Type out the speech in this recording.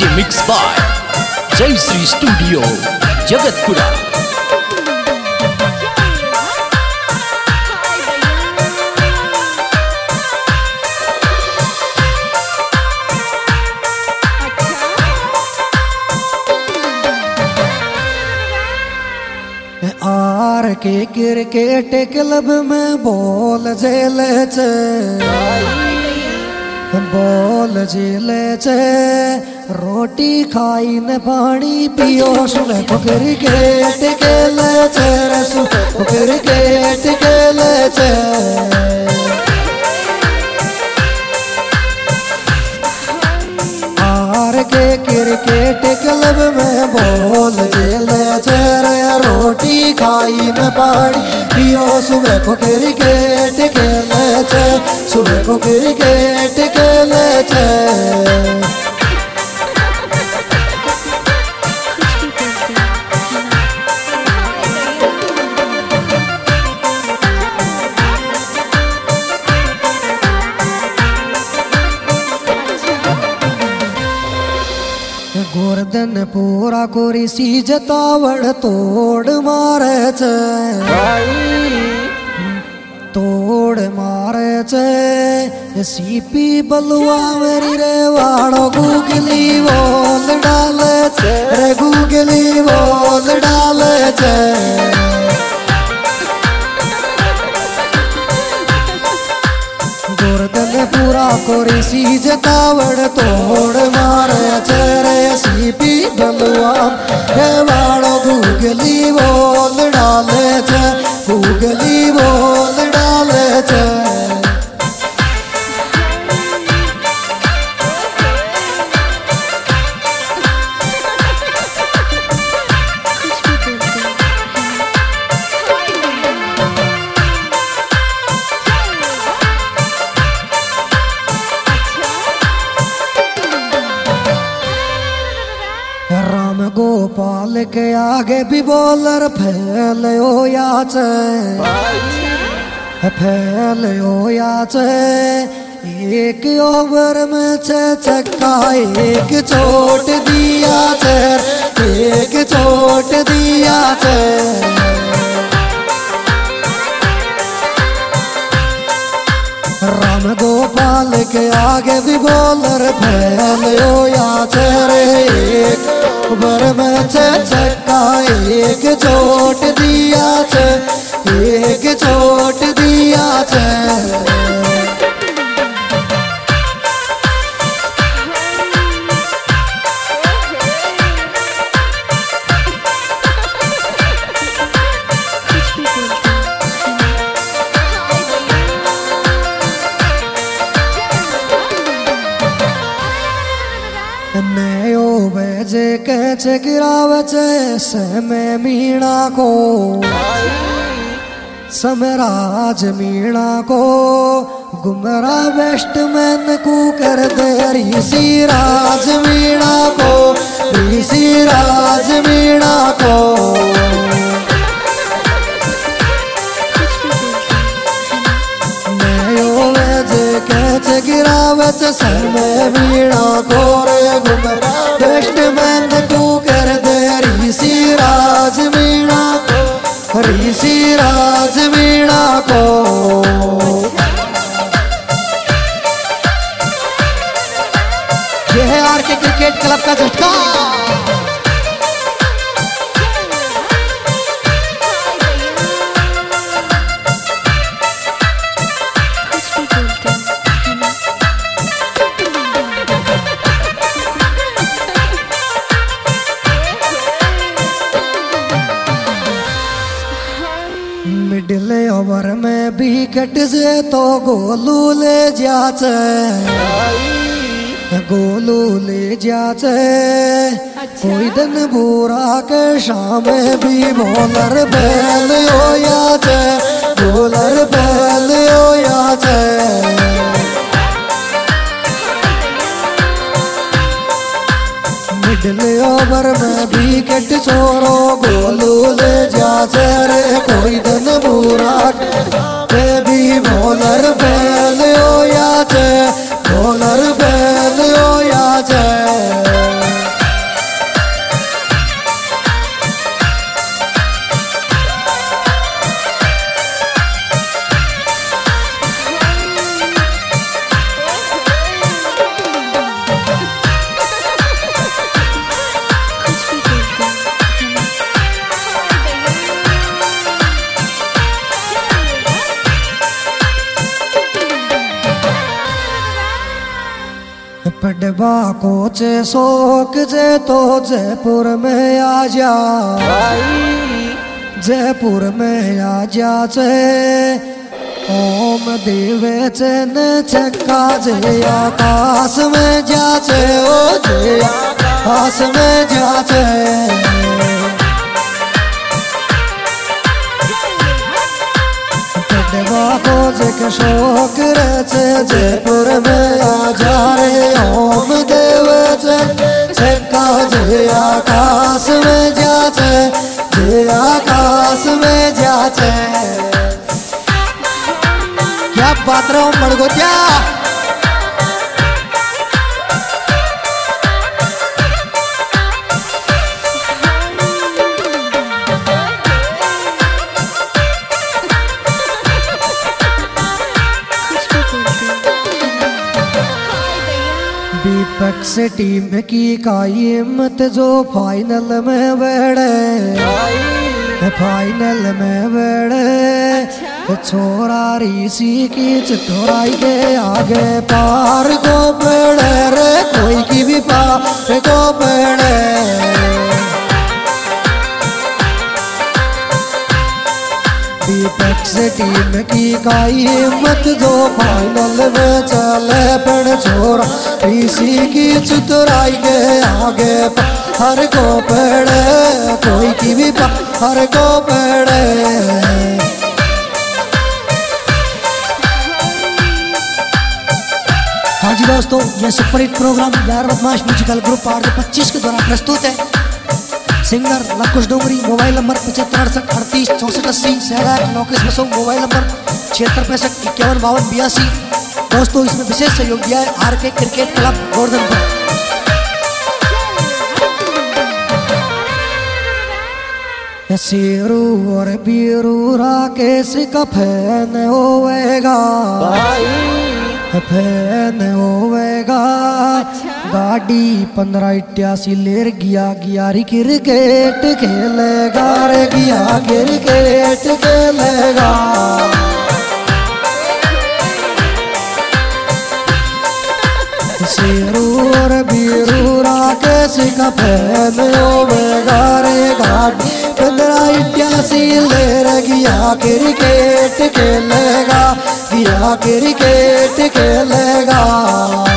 DJ mix by Jai Shri studio Jagatpura. R K cricket club में ball जेले ball जेले रोटी खाई न पानी पियो। सुन क्रिकेट खेले छे रसु क्रिकेट खेले आर के क्रिकेट क्लब में बॉल जेले चेरे रोटी खाई में पानी पियो। सुबह को क्रिकेट खेले सुबह को क्रिकेट खेले गोर्धन पूरा कोरी सी जतावड़ तोड़ मारे तोड़ मारे सीपी बलुआ मेरी रे वाड़ो गुगली बोल डाले रे गुगली बोल डाले सी जतावड़ तोड़ मारे चेरे सीपी बलवान। हे गुगली बोल डाले छे के आगे भी बॉलर फैल या फैल या एक ओवर में छक्का, एक चोट दिया चर एक चोट दिया छे। गोपाल के आगे भी बोलर फैल या चेहरे एक में चक्का एक चोट नयो बेजे के छे गिरावे छे समय मीणा को। समराज मीणा को। गुमरा वेस्ट मैन को कर दे, ऋषि राज मीणा को। ऋषि राज मीणा को। नयो वेजे के छे गिरावे समय मीणा को। रे मिडिल ओवर में विकेट से तो गोलू ले जाचे। गोलू ले जाचे। कोई दिन बुरा के शाम भी बॉलर बैल हो जाचे। पडबा को चे शोक जे तो जयपुर में आ जा जयपुर में आ जा। चे ओम देवे चे न चक्का जे आकाश में जा चे ओ जे आकाश में जा चे पडबा को शोक रे चे जयपुर में। जे आकाश में जा चे जे आकाश में जा चे क्या बात रहा हूँ मड़गोत्या विपक्ष टीम की का हिम्मत जो फाइनल में बड़े फाइनल में बैठे। छोरा ऋषि की चोराई के आगे पार को पेड़ रे कोई की भी पार को बैठे। विपक्ष टीम की काई हिम्मत जो फाइनल में चले पड़ छोरा। ऋषि की चतुराई के आगे हर को पड़े, कोई की भी हर को पड़े। हाँ जी दोस्तों, ये सुपर हिट प्रोग्राम यार बदमाश म्यूजिकल ग्रुप आर पच्चीस के द्वारा प्रस्तुत है। Singer Lakush Dongri mobile number पचहत्तर अड़सठ अड़तीस चौंसठ अस्सी सहरा नौकरी बसो मोबाइल नंबर छिहत्तर पैंसठ इक्यावन बावन बयासी। दोस्तों इसमें विशेष सहयोग दिया है आर के क्रिकेट क्लब गोवर्धनपुर शेरू और बीरू राकेश का फ़ैन होएगा। फ़ैन होएगा गाड़ी पंद्रह इट्यासी लेर गया गया री क्रिकेट खेलेगा। रे गया क्रिकेट खेलेगा। शेरू और बीरू राकेश का फ़ैन होएगा रे गाड़ी इट्यासी लेर गया क्रिकेट खेलेगा। गया क्रिकेट खेलेगा।